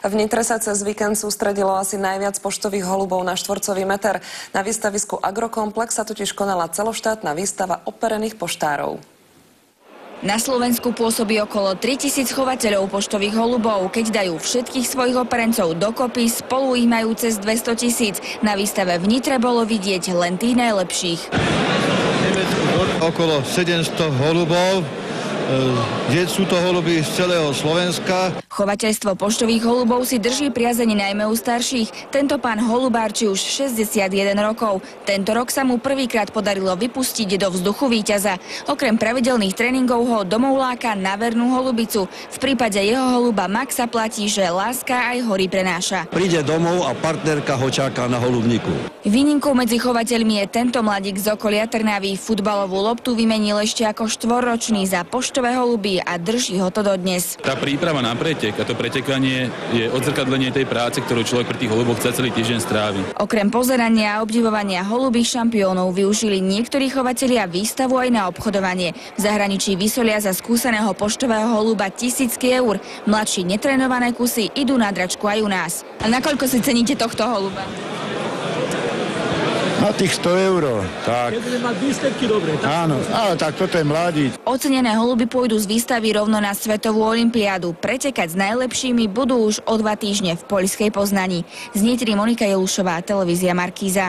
V Nitre sa cez víkend sústredilo asi najviac poštových holubov na štvorcový meter. Na výstavisku Agrokomplex sa totiž konala celoštátna výstava operených poštárov. Na Slovensku pôsobí okolo 3000 chovateľov poštových holubov. Keď dajú všetkých svojich operencov dokopy, spolu ich majú cez 200 tisíc. Na výstave v Nitre bolo vidieť len tých najlepších. Okolo 700 holubov, e, sú to holuby z celého Slovenska. Chovateľstvo poštových holubov si drží priazenie najmä u starších. Tento pán holubárči už 61 rokov. Tento rok sa mu prvýkrát podarilo vypustiť do vzduchu víťaza. Okrem pravidelných tréningov ho domov láka na vernú holubicu. V prípade jeho holuba Maxa platí, že láska aj hory prenáša. Príde domov a partnerka ho čaká na holubníku. Výnimkou medzi chovateľmi je tento mladík z okolia Trnavy. Futbalovú loptu vymenil ešte ako štvorročný za poštové holuby a drží ho to dodnes. Tá príprava na pretek a to pretekanie je odzrkadlenie tej práce, ktorú človek pri tých holuboch chce celý týždeň strávi. Okrem pozerania a obdivovania holubých šampiónov využili niektorí chovatelia výstavu aj na obchodovanie. V zahraničí vysolia za skúseného poštového holuba tisícky eur. Mladší netrenované kusy idú na dračku aj u nás. A nakoľko si ceníte tohto holuba? Na tých 100 eur. Tak. Keď mať výsledky dobre. Tak Áno, ale tak toto je mladí. Ocenené holuby pôjdu z výstavy rovno na Svetovú olimpiádu. Pretekať s najlepšími budú už o dva týždne v poľskej Poznani. Z Nitry Monika Jelušová, televízia Markíza.